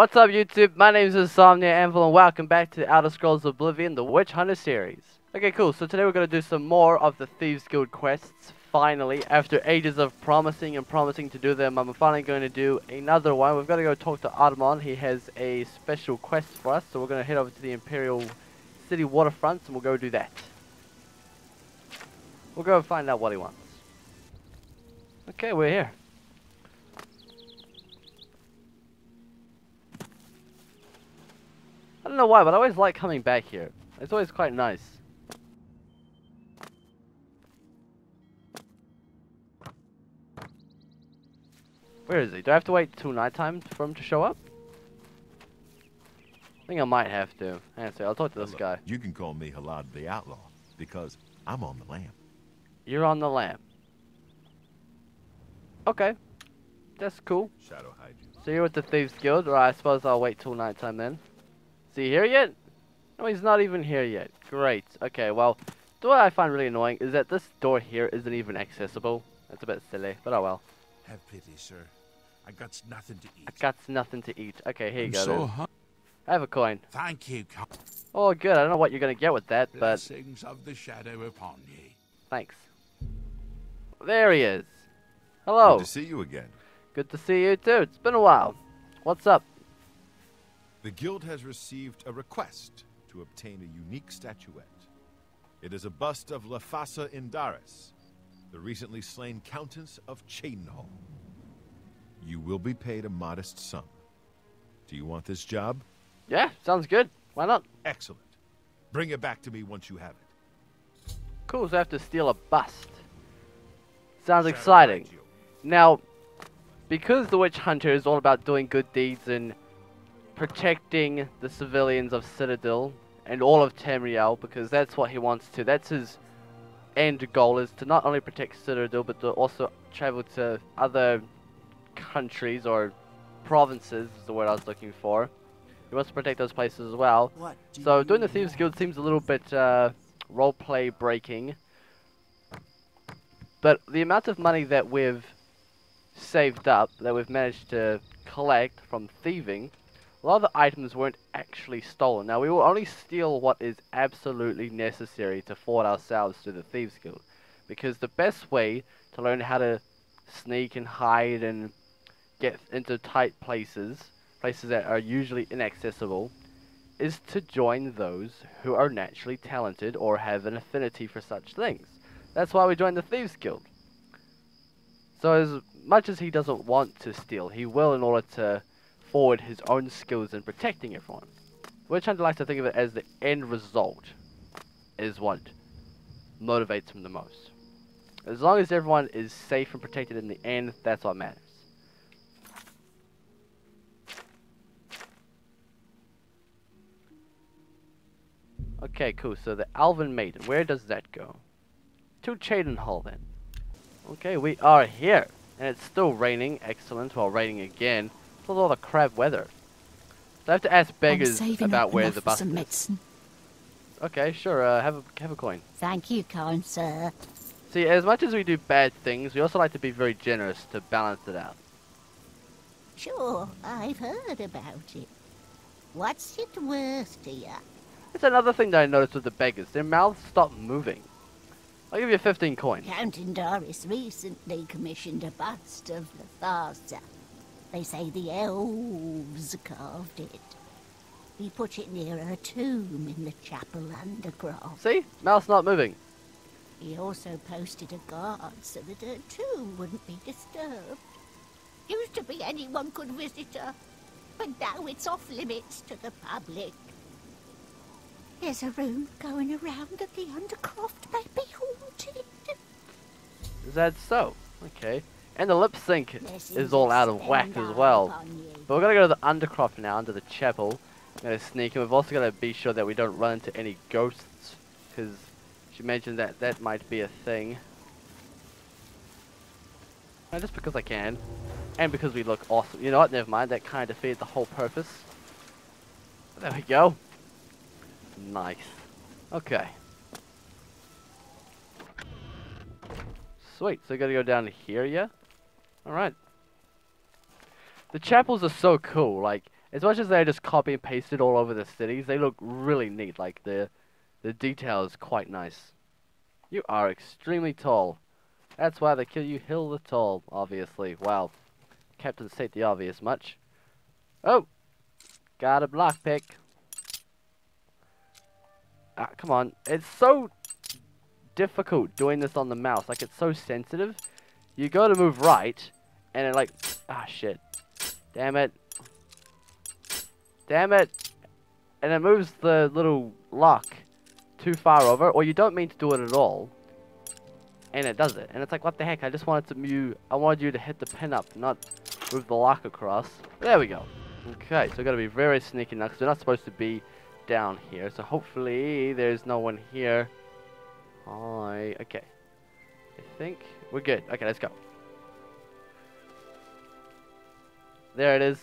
What's up YouTube? My name is Insomnia Anvil and welcome back to Elder Scrolls of Oblivion, the Witch Hunter series. Okay, cool. So today we're going to do some more of the Thieves Guild quests. Finally, after ages of promising and promising to do them, I'm finally going to do another one. We've got to go talk to Armand. He has a special quest for us, so we're going to head over to the Imperial City waterfronts and we'll go do that. We'll go find out what he wants. Okay, we're here. Don't know why, but I always like coming back here. It's always quite nice. Where is he? Do I have to wait till nighttime for him to show up? I think I might have to. Answer. I'll talk to this Look, guy. You can call me Halad the Outlaw because I'm on the lam. You're on the lamp. Okay. That's cool. Shadow hide you. So you're with the Thieves Guild, or I suppose I'll wait till nighttime then. Is he here yet? No, he's not even here yet. Great. Okay, well, the what I find really annoying is that this door here isn't even accessible. That's a bit silly, but oh well. Have pity, sir. I got nothing to eat. I got nothing to eat. Okay, here you I'm go so then. I have a coin. Thank you, Oh, good. I don't know what you're going to get with that, but blessings of the shadow upon ye. thanks. There he is. Hello. Good to see you again. Good to see you too. It's been a while. What's up? The guild has received a request to obtain a unique statuette. It is a bust of Lathasa Indarys, the recently slain Countess of Cheydinhal. You will be paid a modest sum. Do you want this job? Yeah, sounds good. Why not? Excellent. Bring it back to me once you have it. Cool, so I have to steal a bust. Sounds exciting. Now, because the Witch Hunter is all about doing good deeds and protecting the civilians of Cyrodiil and all of Tamriel, because that's what he wants to. That's his end goal is to not only protect Cyrodiil, but to also travel to other countries or provinces is the word I was looking for. He wants to protect those places as well. Do So doing the Thieves Guild seems a little bit uh, roleplay breaking. But the amount of money that we've saved up, that we've managed to collect from thieving, a lot of the items weren't actually stolen. Now we will only steal what is absolutely necessary to forward ourselves to the Thieves Guild. Because the best way to learn how to sneak and hide and get into tight places, places that are usually inaccessible, is to join those who are naturally talented or have an affinity for such things. That's why we joined the Thieves Guild. So as much as he doesn't want to steal, he will in order to forward his own skills in protecting everyone. Witch Hunter likes to think of it as the end result is what motivates him the most. As long as everyone is safe and protected in the end, that's what matters. Okay, cool. So the Alvin Maiden, where does that go? To Cheydinhal then. Okay, we are here. And it's still raining. Excellent. Well, raining again. It's a lot of crap weather. So I have to ask beggars about where the bus is. Okay, sure. Uh, have a have a coin. Thank you, kind sir. See, as much as we do bad things, we also like to be very generous to balance it out. Sure, I've heard about it. What's it worth to ya? It's another thing that I noticed with the beggars. Their mouths stop moving. I'll give you 15 coins. Count Doris recently commissioned a bust of Lathasa. They say the elves carved it. He put it near her tomb in the chapel underground. See? Mouth's not moving. He also posted a guard so that her tomb wouldn't be disturbed. Used to be anyone could visit her, but now it's off limits to the public. There's a room going around that the Undercroft may be haunted. Is that so? Okay. And the lip sync is all out of whack as well. But we're gonna go to the Undercroft now, under the chapel. Gonna sneak, and we've also gotta be sure that we don't run into any ghosts, because she mentioned that that might be a thing. Just because I can, and because we look awesome. You know what? Never mind. That kind of defeated the whole purpose. There we go. Nice. Okay. Sweet. So we gotta go down here, yeah? Alright. The chapels are so cool. Like, as much as they're just copy and pasted all over the cities, they look really neat. Like the the detail is quite nice. You are extremely tall. That's why they kill you Hill the Tall, obviously. Wow. Captain state the obvious much. Oh! Got a lockpick. Ah, come on. It's so difficult doing this on the mouse. Like, it's so sensitive. You go to move right, and it like... Ah, shit. Damn it. Damn it. And it moves the little lock too far over, or you don't mean to do it at all. And it does it. And it's like, what the heck? I just wanted to move... I wanted you to hit the pin up, not move the lock across. There we go. Okay, so we've gotta be very sneaky now, because we're not supposed to be down here. So hopefully there's no one here. Hi. Okay. I think we're good. Okay, let's go. There it is.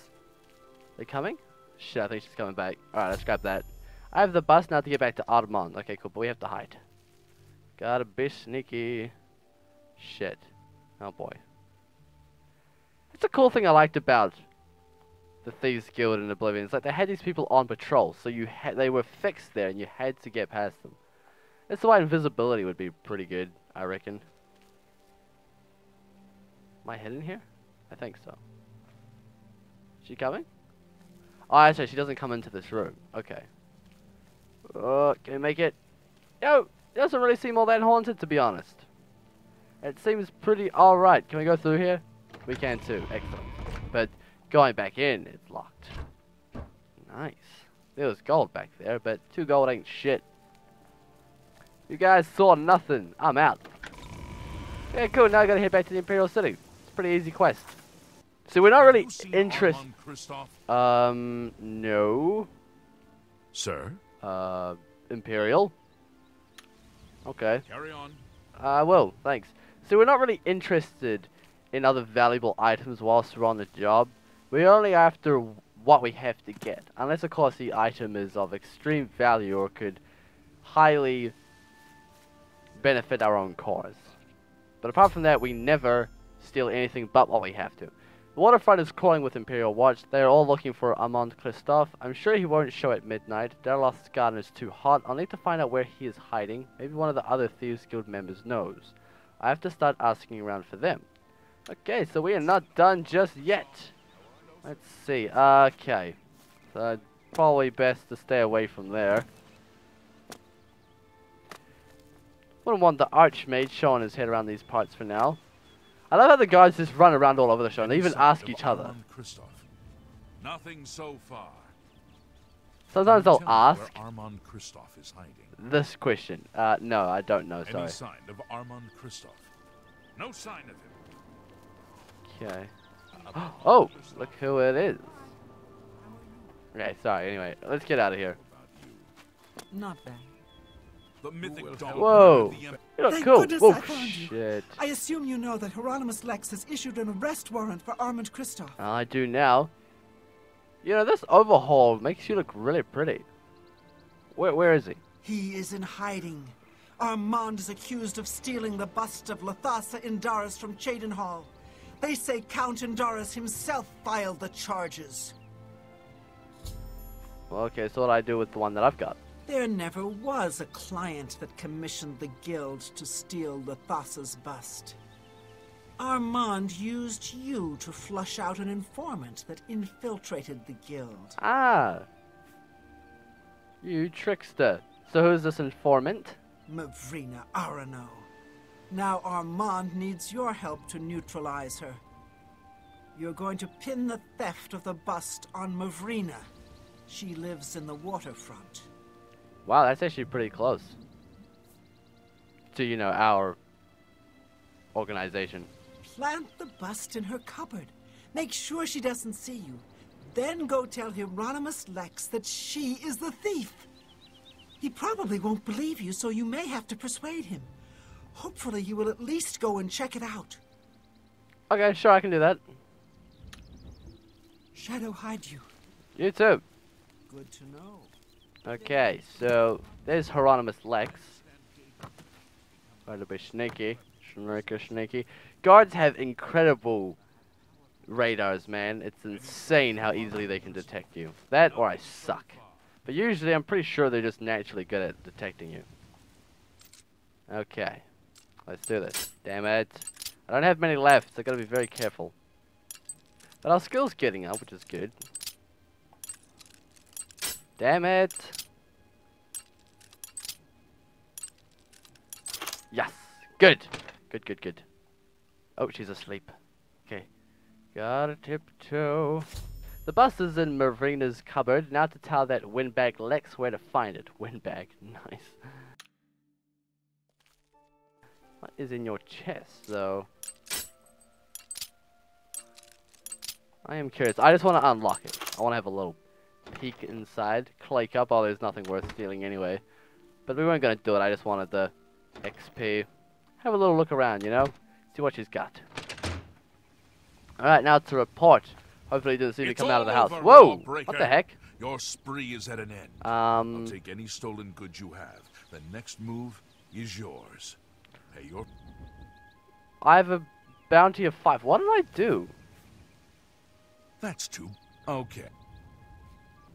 They're coming? Shit, I think she's coming back. Alright, let's grab that. I have the bus now to get back to Armand. Okay, cool, but we have to hide. Gotta be sneaky. Shit. Oh boy. It's a cool thing I liked about the Thieves Guild in Oblivion. It's like they had these people on patrol, so you they were fixed there and you had to get past them. That's why invisibility would be pretty good, I reckon. Am I hidden here? I think so. She coming? Oh, actually, she doesn't come into this room. Okay. Oh, can we make it? Yo, it doesn't really seem all that haunted, to be honest. It seems pretty alright. Can we go through here? We can too. Excellent. But going back in, it's locked. Nice. There was gold back there, but two gold ain't shit. You guys saw nothing. I'm out. Yeah, cool. Now I gotta head back to the Imperial City. Pretty easy quest. So we're not really interested. Um, no. Sir? Uh, Imperial. Okay. Carry on. I will, thanks. So we're not really interested in other valuable items whilst we're on the job. We're only after what we have to get. Unless, of course, the item is of extreme value or could highly benefit our own cause. But apart from that, we never steal anything but what we have to. The waterfront is crawling with Imperial Watch. They're all looking for Armand Christophe. I'm sure he won't show at midnight. Dareloth's garden is too hot. I'll need to find out where he is hiding. Maybe one of the other Thieves Guild members knows. I have to start asking around for them. Okay, so we are not done just yet. Let's see. Okay. So probably best to stay away from there. Wouldn't want the Archmage showing his head around these parts for now. I love how the guys just run around all over the show and they even ask each other. Armand Christophe? Nothing so far. Sometimes Can you they'll ask Armand Christophe is hiding. this question. Uh, no, I don't know, Any sorry. sign of Armand Christophe? No sign of him. Okay. Oh, look who it is. Okay, sorry, anyway, let's get out of here. Not bad. Whoa. the Em- You look Thank cool. goodness Whoa, I found you. shit. I assume you know that Hieronymus Lex has issued an arrest warrant for Armand Christophe. I do now. You know, this overhaul makes you look really pretty. Where, where is he? He is in hiding. Armand is accused of stealing the bust of Lathasa Indarys from Cheydinhal. They say Count Indarys himself filed the charges. Well, okay, so what do I do with the one that I've got? There never was a client that commissioned the guild to steal Lathasa's bust. Armand used you to flush out an informant that infiltrated the guild. Ah. You trickster. So who's this informant? Myvryna Arano. Now Armand needs your help to neutralize her. You're going to pin the theft of the bust on Myvryna. She lives in the waterfront. Wow, that's actually pretty close. To, you know, our organization. Plant the bust in her cupboard. Make sure she doesn't see you. Then go tell Hieronymus Lex that she is the thief. He probably won't believe you, so you may have to persuade him. Hopefully, you will at least go and check it out. Okay, sure, I can do that. Shadow hide you. You too. Good to know. Okay, so there's Hieronymus Lex. To be sneaky. Sneaky, sneaky. Guards have incredible radars, man. It's insane how easily they can detect you. That or I suck. But usually I'm pretty sure they're just naturally good at detecting you. Okay. Let's do this. Damn it. I don't have many left, so I gotta be very careful. But our skill's getting up, which is good. Damn it. Yes. Good. Good, good, good. Oh, she's asleep. Okay. Gotta tiptoe. The bus is in Myvryna's cupboard. Now to tell that windbag Lex where to find it. Windbag. Nice. What is in your chest, though? I am curious. I just want to unlock it. I want to have a little peek inside. Clay up. Oh, there's nothing worth stealing anyway. But we weren't going to do it. I just wanted the XP. Have a little look around, you know? See what she's got. Alright, now to report. Hopefully he didn't see me come out of the house. Whoa! What the heck? Your spree is at an end. Um, I'll take any stolen goods you have. The next move is yours. Hey, your I have a bounty of five. What did I do? That's too okay.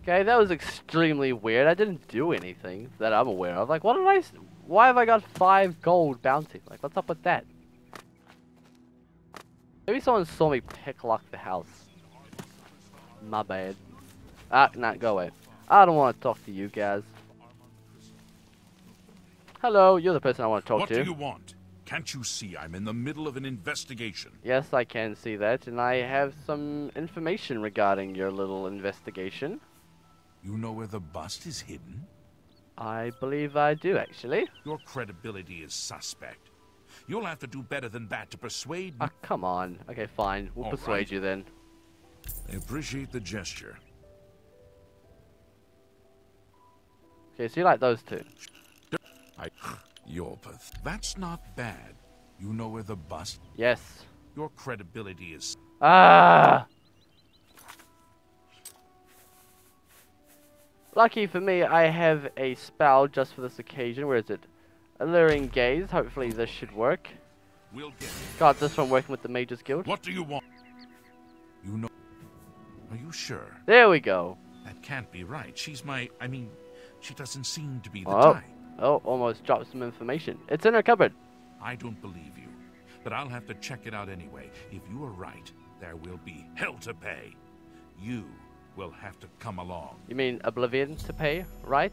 Okay, that was extremely weird. I didn't do anything that I'm aware of. Like, what did I... Why have I got five gold bounty? Like, what's up with that? Maybe someone saw me pick lock the house. My bad. Ah, nah, go away. I don't want to talk to you guys. Hello, you're the person I want to talk to. what do you want? Can't you see I'm in the middle of an investigation? Yes, I can see that, and I have some information regarding your little investigation. You know where the bust is hidden? I believe I do, actually. Your credibility is suspect. You'll have to do better than that to persuade me. Ah, come on. Okay, fine. We'll All persuade right. you then. I appreciate the gesture. Okay, so you like those two. I. You're path. That's not bad. You know where the bust. Yes. Your credibility is. Ah! Lucky for me, I have a spell just for this occasion. Where is it? Alluring Gaze. Hopefully this should work. We'll get. Got this from working with the Mages Guild. What do you want? You know. Are you sure? There we go. That can't be right. She's my. I mean, she doesn't seem to be the Oh. type. Oh, almost dropped some information. It's in her cupboard. I don't believe you. But I'll have to check it out anyway. If you are right, there will be hell to pay. You will have to come along. You mean Oblivion to pay, right?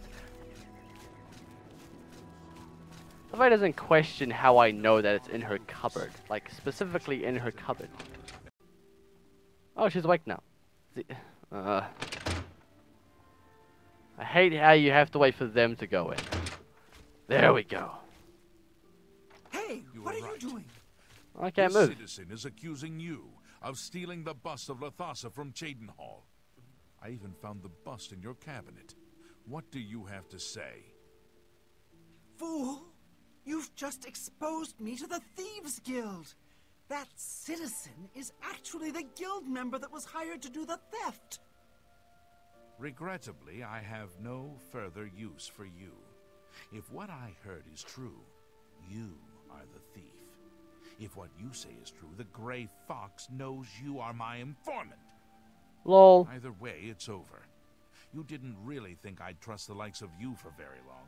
Somebody doesn't question how I know that it's in her cupboard. Like, specifically in her cupboard. Oh, she's awake now. See- Uh, I hate how you have to wait for them to go in. There we go. Hey, You what were are right. you doing? I can't this move. citizen is accusing you of stealing the bust of Lathasa from Cheydinhal. I even found the bust in your cabinet. What do you have to say? Fool! You've just exposed me to the Thieves Guild. That citizen is actually the guild member that was hired to do the theft. Regrettably, I have no further use for you. If what I heard is true, you are the thief. If what you say is true, the Grey Fox knows you are my informant. Lol. Either way, it's over. You didn't really think I'd trust the likes of you for very long.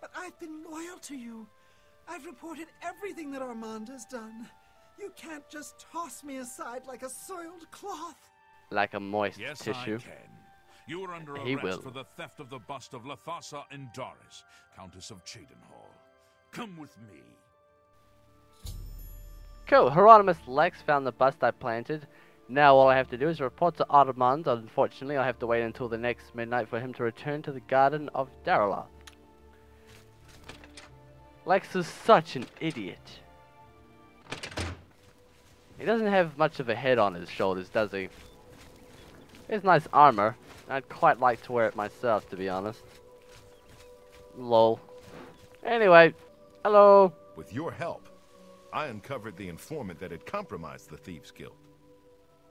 But I've been loyal to you. I've reported everything that Armand has done. You can't just toss me aside like a soiled cloth. Like a moist Yes, tissue. I can. You are under He arrest will. for the theft of the bust of Lathasa Indarys, Countess of Cheydinhal. Come with me. Cool. Hieronymus Lex found the bust I planted. Now all I have to do is report to Armand. Unfortunately, I'll have to wait until the next midnight for him to return to the Garden of Dareloth. Lex is such an idiot. He doesn't have much of a head on his shoulders, does he? He has nice armor. I'd quite like to wear it myself, to be honest. Lol. Anyway, hello. With your help, I uncovered the informant that had compromised the Thieves Guild.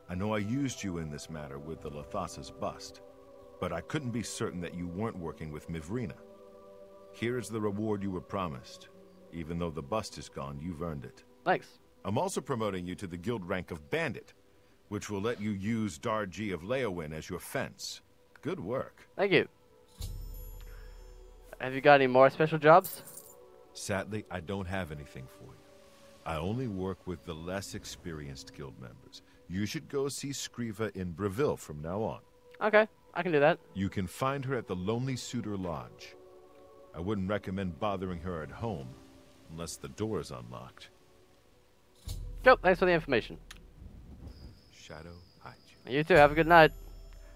I know I used you in this matter with the Lathasa's bust, but I couldn't be certain that you weren't working with Myvryna. Here is the reward you were promised. Even though the bust is gone, you've earned it. Thanks. I'm also promoting you to the guild rank of Bandit, which will let you use Darji of Leyawiin as your fence. Good work. Thank you. Have you got any more special jobs? Sadly, I don't have anything for you. I only work with the less experienced guild members. You should go see S'Krivva in Bravil from now on. Okay, I can do that. You can find her at the Lonely Suitor Lodge. I wouldn't recommend bothering her at home, unless the door is unlocked. Cool, thanks for the information. Shadow hide you. You too, have a good night.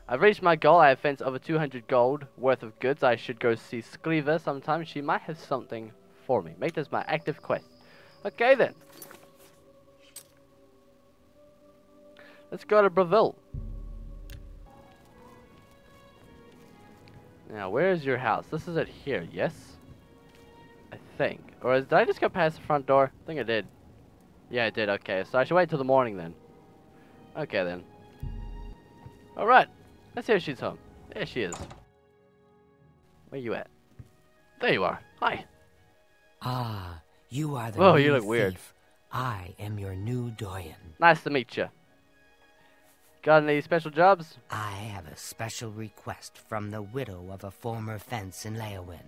I've reached my goal. I have fenced over 200 gold worth of goods. I should go see S'Krivva sometime. She might have something for me. Make this my active quest. Okay then. Let's go to Bravil. Now, where is your house? This is it here, yes? I think. Or is, did I just go past the front door? I think I did. Yeah, I did. Okay, so I should wait till the morning then. Okay then. Alright. Let's see if she's home. There she is. Where you at? There you are. Hi. Ah, you are the Whoa, you look weird. thief. I am your new doyen. Nice to meet you. Got any special jobs? I have a special request from the widow of a former fence in Leyawiin.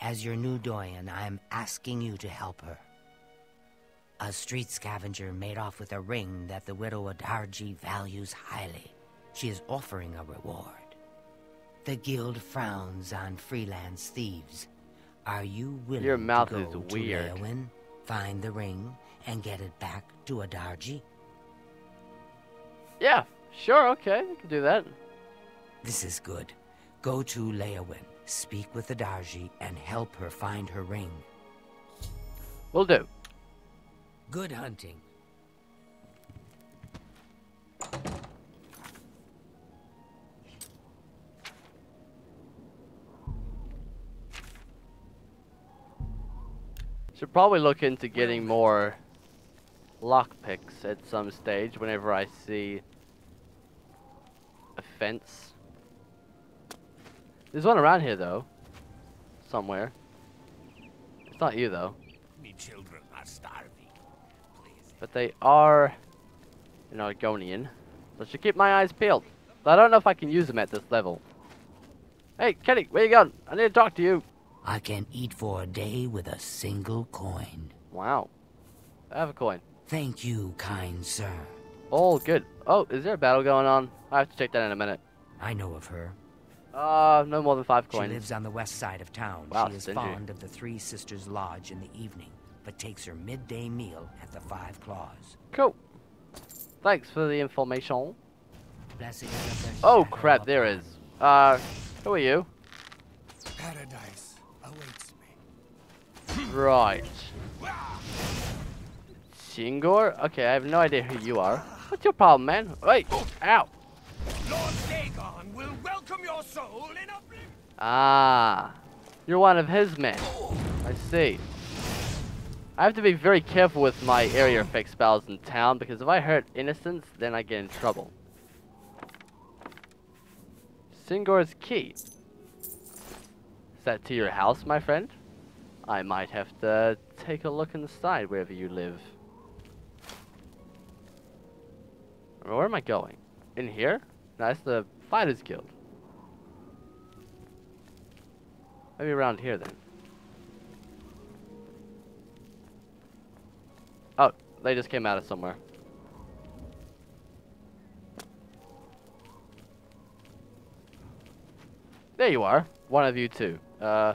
As your new doyen, I am asking you to help her. A street scavenger made off with a ring that the widow Ahdarji values highly. She is offering a reward. The guild frowns on freelance thieves. Are you willing Your mouth to go is to. Leyawiin, find the ring, and get it back to Ahdarji? Yeah, sure, okay, I can do that. This is good. Go to Leyawiin, speak with Ahdarji, and help her find her ring. Will do. Good hunting. Should probably look into getting more lockpicks at some stage whenever I see fence. There's one around here though. Somewhere. It's not you though. Me children are starving. Please. But they are an Argonian. So I should keep my eyes peeled. But I don't know if I can use them at this level. Hey, Kenny, where you going? I need to talk to you. I can eat for a day with a single coin. Wow. I have a coin. Thank you, kind sir. All good. Oh, is there a battle going on? I have to check that in a minute. I know of her. Uh, no more than five coins. She lives on the west side of town. Wow, she is stingy. fond of the Three Sisters Lodge in the evening, but takes her midday meal at the Five Claws. Cool. Thanks for the information. Blessings of the Oh crap, there is. upon- Uh, who are you? Paradise awaits me. Right. Chingor? Okay, I have no idea who you are. What's your problem, man? Wait! Ow! Lord Dagon will welcome your soul in. Ah, you're one of his men. I see. I have to be very careful with my area effect spells in town because if I hurt innocents, then I get in trouble. Singor's key. Is that to your house, my friend? I might have to take a look inside wherever you live. Where am I going? In here? No, that's the Fighters Guild. Maybe around here then. Oh, they just came out of somewhere. There you are. One of you two. Uh,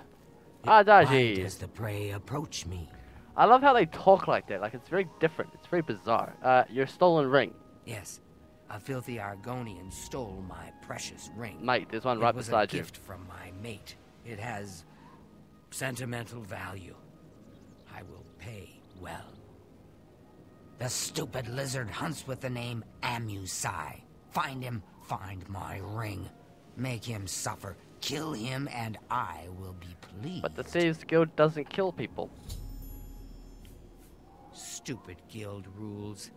Why Ahdarji. does the prey approach me? I love how they talk like that. Like it's very different. It's very bizarre. Uh, your stolen ring, Yes, a filthy Argonian stole my precious ring. mate. There's one right it right was beside a you. gift from my mate. It has sentimental value. I will pay well. The stupid lizard hunts with the name Amusei. Find him, find my ring. Make him suffer. Kill him, and I will be pleased. But the Thieves Guild doesn't kill people. Stupid guild rules.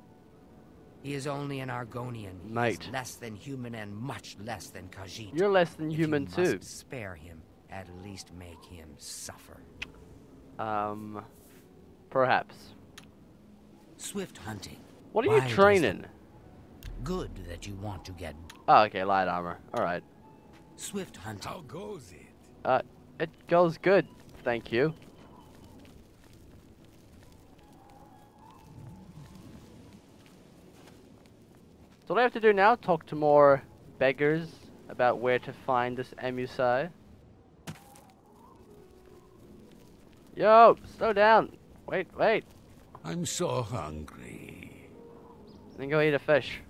He is only an Argonian. He is Mate. less than human and much less than Khajiit. You're less than If human you too. Must spare him. At least make him suffer. Um, perhaps. Swift hunting. What are Why you training? Good that you want to get Oh, okay, light armor. Alright. swift hunting. How goes it? Uh, it goes good. Thank you. So what I have to do now, talk to more beggars about where to find this Amusei. Yo, slow down. Wait, wait. I'm so hungry. Then go eat a fish.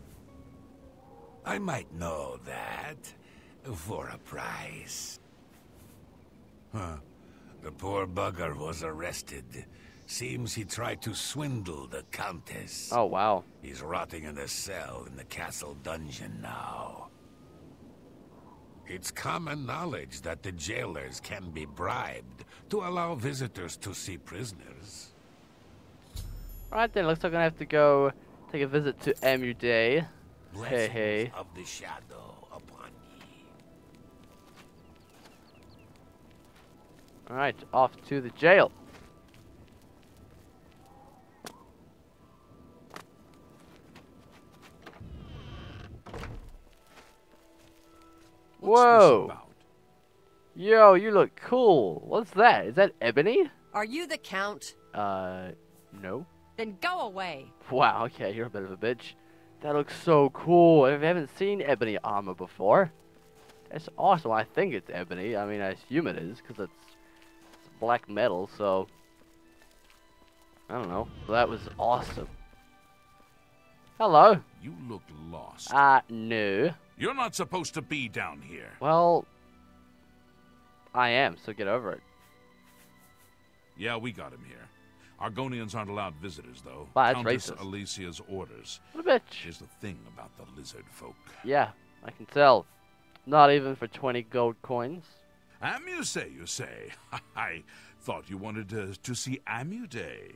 I might know that for a price. Huh. The poor bugger was arrested. Seems he tried to swindle the Countess. Oh, wow. He's rotting in a cell in the castle dungeon now. It's common knowledge that the jailers can be bribed to allow visitors to see prisoners. Alright then, looks like I'm gonna have to go take a visit to Amusei. Hey, hey. of the shadow upon ye. Alright, off to the jail. Whoa! about? Yo, you look cool. What's that? Is that ebony? Are you the Count? Uh, no. Then go away. Wow, okay, you're a bit of a bitch. That looks so cool. I haven't seen ebony armor before. That's awesome. I think it's ebony. I mean, I assume it is, because it's, it's black metal, so... I don't know. That was awesome. Hello. You look lost. Uh, no. You're not supposed to be down here. Well, I am, so get over it. Yeah, we got him here. Argonians aren't allowed visitors, though. Wow, that's Countess racist. Alessia's orders. What a bitch. Here's the thing about the lizard folk. Yeah, I can tell. Not even for 20 gold coins. Amuse, you say? I thought you wanted to, to see Amude.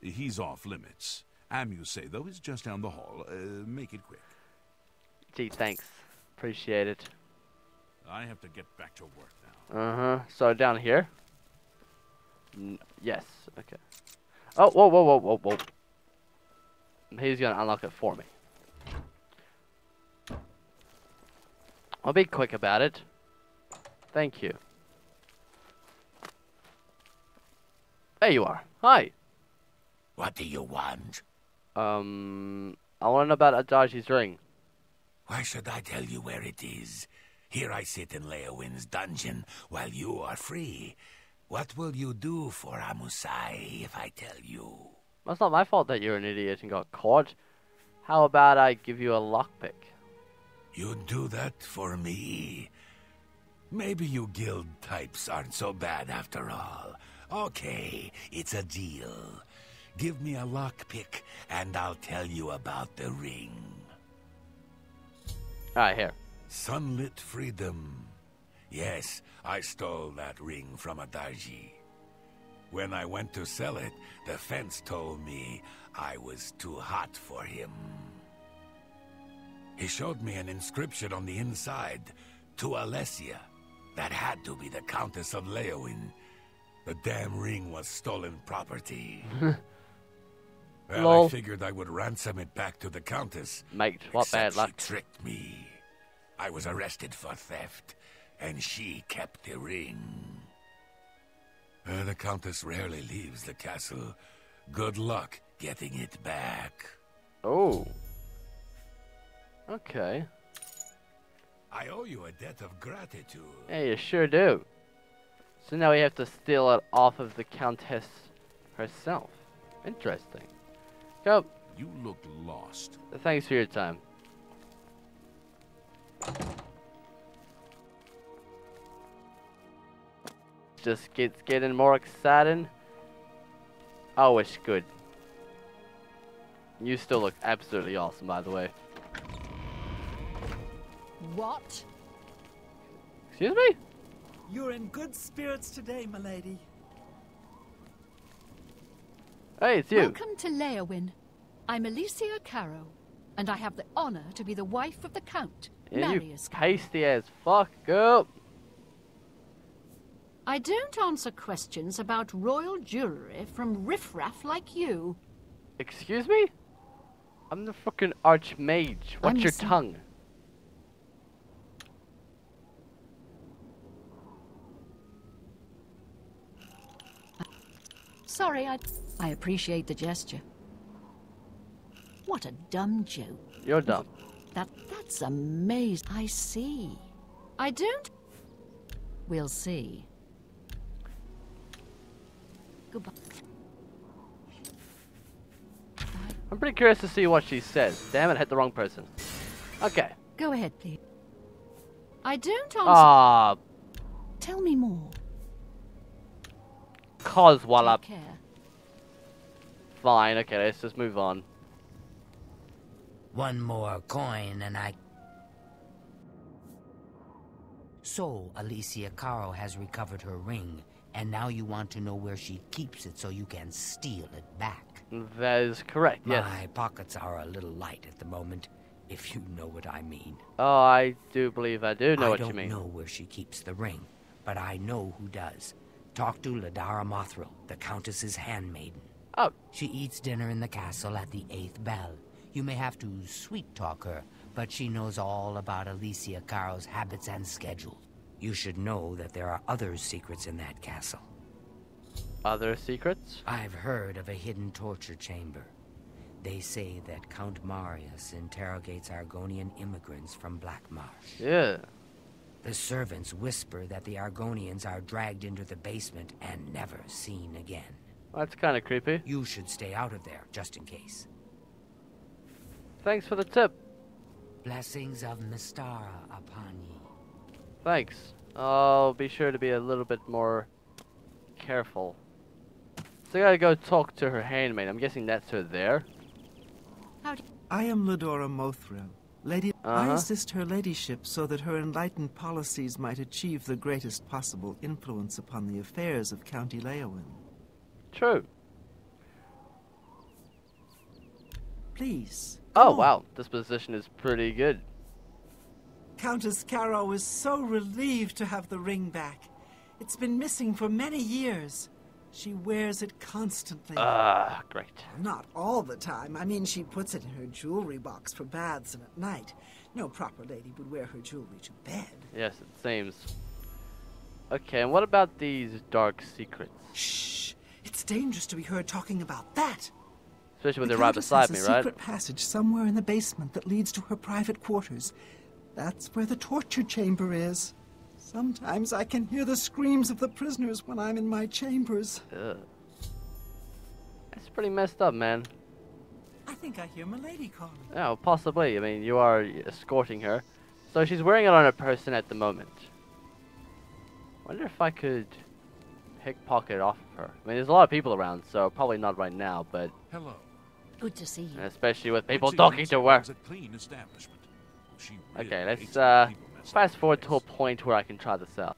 He's off limits. Amuse, though, is just down the hall. Uh, make it quick. Gee, thanks. Appreciate it. I have to get back to work now. Uh-huh. So down here? N yes. Okay. Oh, whoa, whoa, whoa, whoa, whoa. He's gonna unlock it for me. I'll be quick about it. Thank you. There you are. Hi. What do you want? Um, I want to know about Ahdarji's ring. Why should I tell you where it is? Here I sit in Leyawiin's dungeon while you are free. What will you do for Amusei if I tell you? Well, it's not my fault that you're an idiot and got caught. How about I give you a lockpick? You'd do that for me? Maybe you guild types aren't so bad after all. Okay, it's a deal. Give me a lockpick, and I'll tell you about the ring. Alright, here. Sunlit freedom. Yes, I stole that ring from a Ahdarji. When I went to sell it, the fence told me I was too hot for him. He showed me an inscription on the inside to Alessia. That had to be the Countess of Leyawiin. The damn ring was stolen property. well, Lol. I figured I would ransom it back to the Countess. Mate, what Except bad luck. She tricked me. I was arrested for theft, and she kept the ring. Uh, the Countess rarely leaves the castle. Good luck getting it back. Oh. Okay. I owe you a debt of gratitude. Yeah, you sure do. So now we have to steal it off of the Countess herself. Interesting. Go. You look lost. Thanks for your time. Just gets getting more exciting. Oh, it's good. You still look absolutely awesome, by the way. What? Excuse me? You're in good spirits today, milady. Hey, it's you. Welcome to Leyawiin. I'm Alessia Caro, and I have the honor to be the wife of the Count, Yeah, you Marius. pasty as fuck, girl. I don't answer questions about royal jewelry from riffraff like you. Excuse me? I'm the fucking archmage. Watch I'm your listening. tongue. Sorry, I... I appreciate the gesture. What a dumb joke. You're dumb. That that's amazing. I see. I don't. We'll see. Goodbye. I'm pretty curious to see what she says. Damn it, hit the wrong person. Okay. Go ahead, please. I don't answer. Ah, Tell me more. Cause Coswallop. Take care. Fine, okay, let's just move on. One more coin and I... So, Alessia Caro has recovered her ring, and now you want to know where she keeps it so you can steal it back. That is correct, yes. My pockets are a little light at the moment, if you know what I mean. Oh, I do believe I do know I what don't know where she keeps the ring, but I know who does. Talk to Ladara Mothril, the Countess's handmaiden. Oh. She eats dinner in the castle at the eighth bell. You may have to sweet talk her, but she knows all about Alessia Caro's habits and schedule. You should know that there are other secrets in that castle. Other secrets? I've heard of a hidden torture chamber. They say that Count Marius interrogates Argonian immigrants from Black Marsh. Yeah. The servants whisper that the Argonians are dragged into the basement and never seen again. That's kind of creepy. You should stay out of there, just in case. Thanks for the tip. Blessings of Mistara upon ye. Thanks. I'll be sure to be a little bit more careful. So I gotta go talk to her handmaid. I'm guessing that's her there. I am Ladora Mothril. Lady, I Uh-huh. assist her ladyship so that her enlightened policies might achieve the greatest possible influence upon the affairs of County Leyawiin. True. Please. Oh, on. wow. This position is pretty good. Countess Caro is so relieved to have the ring back. It's been missing for many years. She wears it constantly. Ah, great. Not all the time. I mean, she puts it in her jewelry box for baths and at night. No proper lady would wear her jewelry to bed. Yes, it seems. Okay, and what about these dark secrets? Shh! It's dangerous to be heard talking about that. Especially when The they're right beside me, a secret passage somewhere in the basement that leads to her private quarters. That's where the torture chamber is. Sometimes I can hear the screams of the prisoners when I'm in my chambers. Ugh. That's pretty messed up, man. I think I hear Milady calling. Oh, possibly. I mean, you are escorting her. So she's wearing it on her person at the moment. Wonder if I could pickpocket it off of her. I mean, there's a lot of people around, so probably not right now, but Hello. Good to see you. especially with people talking to her. a clean establishment. She really Okay, let's uh, when people mess fast forward to a point where I can try this out.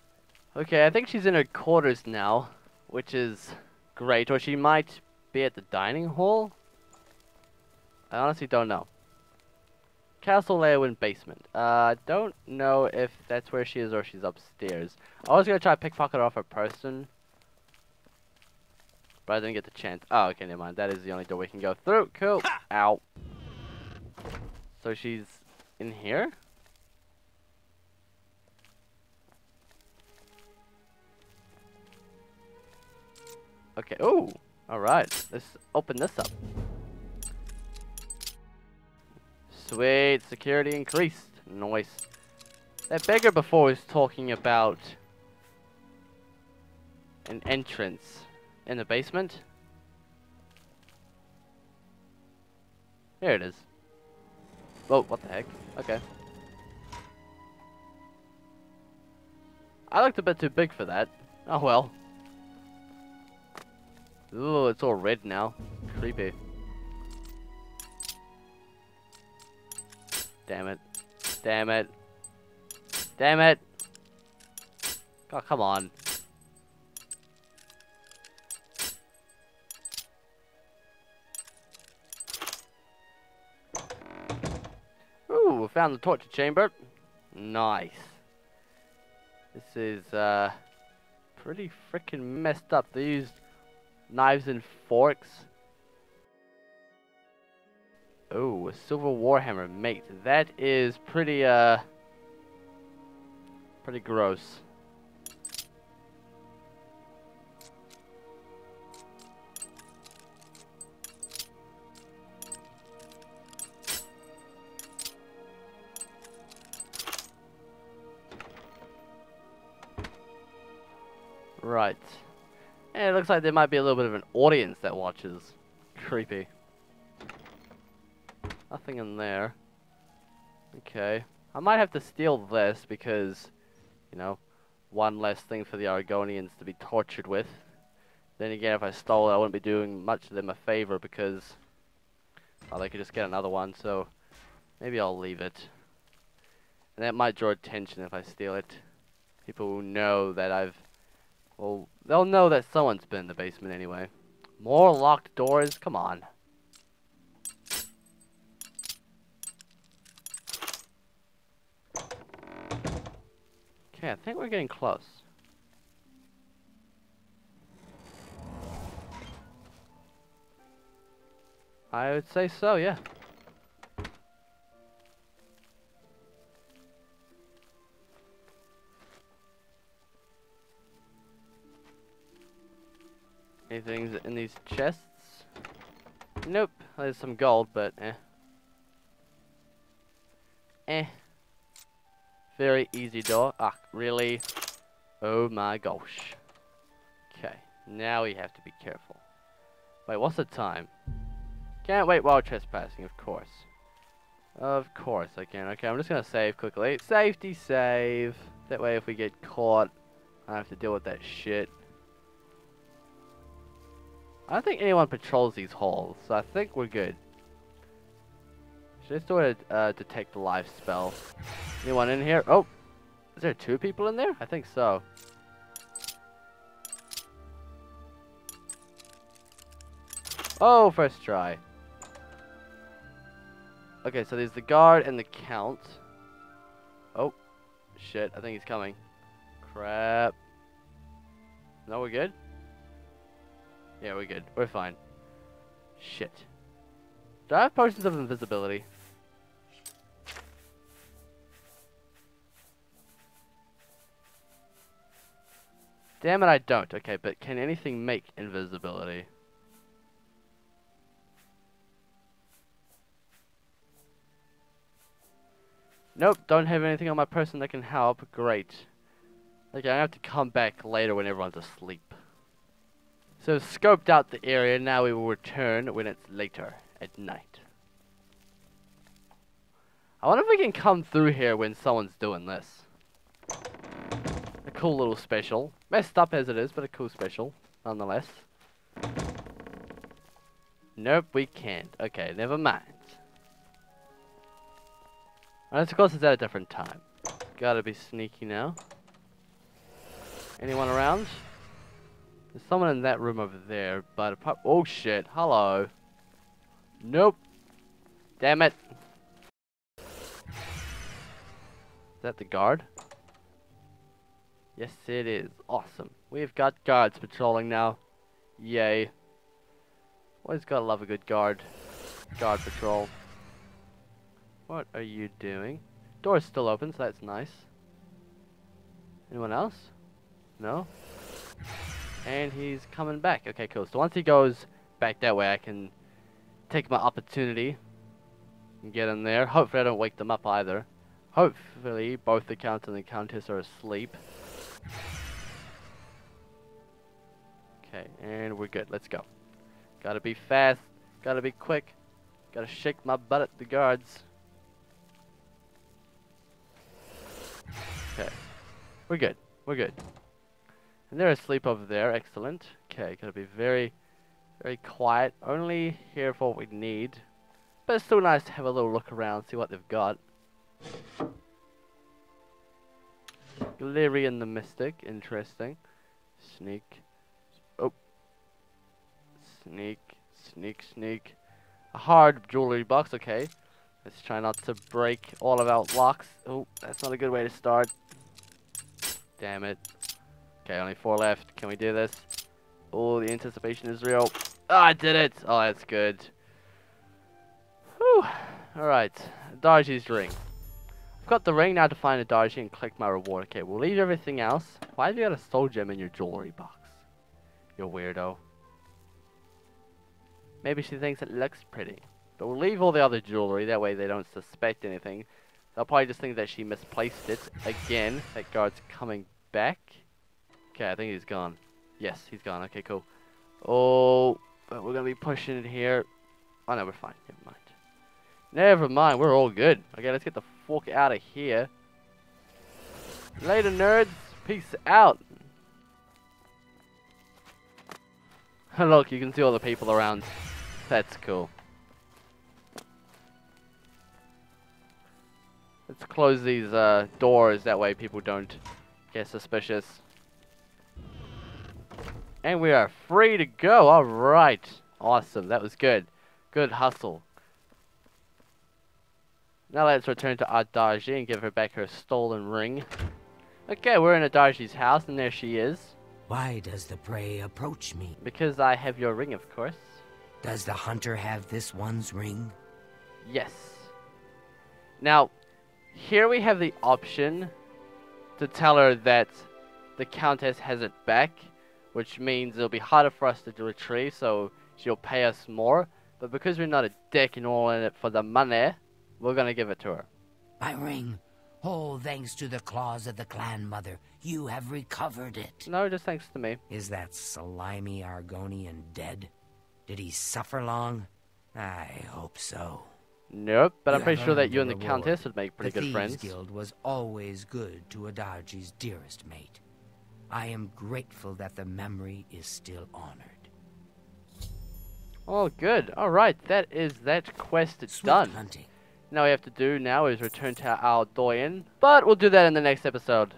Okay, I think she's in her quarters now, which is great. Or she might be at the dining hall. I honestly don't know. Castle Leyawiin basement. Uh, I don't know if that's where she is or she's upstairs. I was gonna try to pickpocket off her person, but I didn't get the chance. Oh, okay, never mind. That is the only door we can go through. Cool. Ow. So she's in here. Okay. Oh, all right. Let's open this up. Sweet. Security increased. Nice. That beggar before was talking about an entrance in the basement. Here it is. Oh, what the heck? Okay. I looked a bit too big for that. Oh well. Ooh, it's all red now. Creepy. Damn it. Damn it. Damn it. Oh, come on. Found the torture chamber. Nice. This is, uh, pretty freaking messed up. They used knives and forks. Oh, a silver warhammer, mate. That is pretty, uh... Pretty gross. And it looks like there might be a little bit of an audience that watches. Creepy. Nothing in there. Okay. I might have to steal this because, you know, one less thing for the Argonians to be tortured with. Then again, if I stole it, I wouldn't be doing much of them a favor because, well, they could just get another one, so maybe I'll leave it. And that might draw attention if I steal it. People will know that I've well, they'll know that someone's been in the basement anyway. More locked doors? Come on. Okay, I think we're getting close. I would say so, yeah. Anything in these chests? Nope. There's some gold, but eh. Eh. Very easy door. Ah, really? Oh my gosh. Okay. Now we have to be careful. Wait, what's the time? Can't wait while trespassing, of course. Of course I can. Okay, I'm just gonna save quickly. Safety save. That way if we get caught, I have to deal with that shit. I don't think anyone patrols these halls, so I think we're good. Should I still a uh, detect the life spell? Anyone in here? Oh, is there two people in there? I think so. Oh, first try. Okay, so there's the guard and the count. Oh, shit, I think he's coming. Crap. No, we're good? Yeah, we're good. We're fine. Shit. Do I have potions of invisibility? Damn it, I don't. Okay, but can anything make invisibility? Nope, don't have anything on my person that can help. Great. Okay, I have to come back later when everyone's asleep. So scoped out the area, now we will return when it's later at night. I wonder if we can come through here when someone's doing this. A cool little special. Messed up as it is, but a cool special, nonetheless. Nope, we can't. Okay, never mind. Unless, of course, it's at a different time. Gotta be sneaky now. Anyone around? There's someone in that room over there, but apart- Oh shit, hello. Nope. Damn it. Is that the guard? Yes, it is. Awesome. We've got guards patrolling now. Yay. Always gotta love a good guard. Guard patrol. What are you doing? Door's still open, so that's nice. Anyone else? No? And he's coming back. Okay, cool. So once he goes back that way, I can take my opportunity and get in there. Hopefully I don't wake them up either. Hopefully both the Count and the Countess are asleep. Okay, and we're good. Let's go. Gotta be fast. Gotta be quick. Gotta shake my butt at the guards. Okay. We're good. We're good. And they're asleep over there. Excellent. Okay, gotta be very, very quiet. Only here for what we need. But it's still nice to have a little look around, see what they've got. Galerion the Mystic. Interesting. Sneak. Oh. Sneak. Sneak, sneak. A hard jewelry box. Okay. Let's try not to break all of our locks. Oh, that's not a good way to start. Damn it. Okay, only four left. Can we do this? Oh, the anticipation is real. Oh, I did it! Oh, that's good. Whew. Alright. Ahdarji's ring. I've got the ring now to find Ahdarji and click my reward. Okay, we'll leave everything else. Why have you got a soul gem in your jewelry box? You weirdo. Maybe she thinks it looks pretty. But we'll leave all the other jewelry, that way they don't suspect anything. They'll probably just think that she misplaced it again. That guard's coming back. Okay, I think he's gone. Yes, he's gone. Okay, cool. Oh, but we're gonna be pushing it here. Oh no, we're fine. Never mind. Never mind, we're all good. Okay, let's get the fuck out of here. Later, nerds. Peace out. Look, you can see all the people around. That's cool. Let's close these uh, doors, that way people don't get suspicious. And we are free to go. Alright. Awesome. That was good. Good hustle. Now let's return to Ahdarji and give her back her stolen ring. Okay, we're in Ahdarji's house, and there she is. Why does the prey approach me? Because I have your ring, of course. Does the hunter have this one's ring? Yes. Now, here we have the option to tell her that the Countess has it back, which means it'll be harder for us to retrieve, so she'll pay us more. But because we're not a dick and all in it for the money, we're gonna give it to her. My ring. Oh, thanks to the claws of the clan mother, you have recovered it. No, just thanks to me. Is that slimy Argonian dead? Did he suffer long? I hope so. Nope, but You I'm pretty sure that you and the reward. Countess would make pretty the good Thieves friends. Guild was always good to Ahdarji's dearest mate. I am grateful that the memory is still honored. Oh, good. Alright, that is that quest Swift done. hunting. Now we have to do now is return to our Doyen. But we'll do that in the next episode.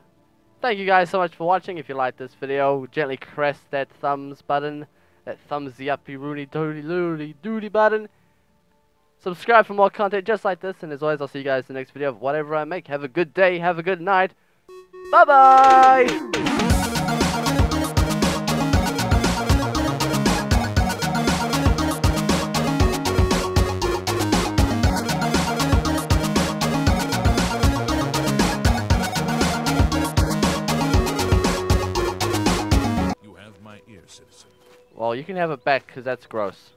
Thank you guys so much for watching. If you liked this video, gently press that thumbs button. That thumbsy uppy rooney doody loody doody button. Subscribe for more content just like this. And as always, I'll see you guys in the next video of whatever I make. Have a good day. Have a good night. Bye bye You can have it back because that's gross.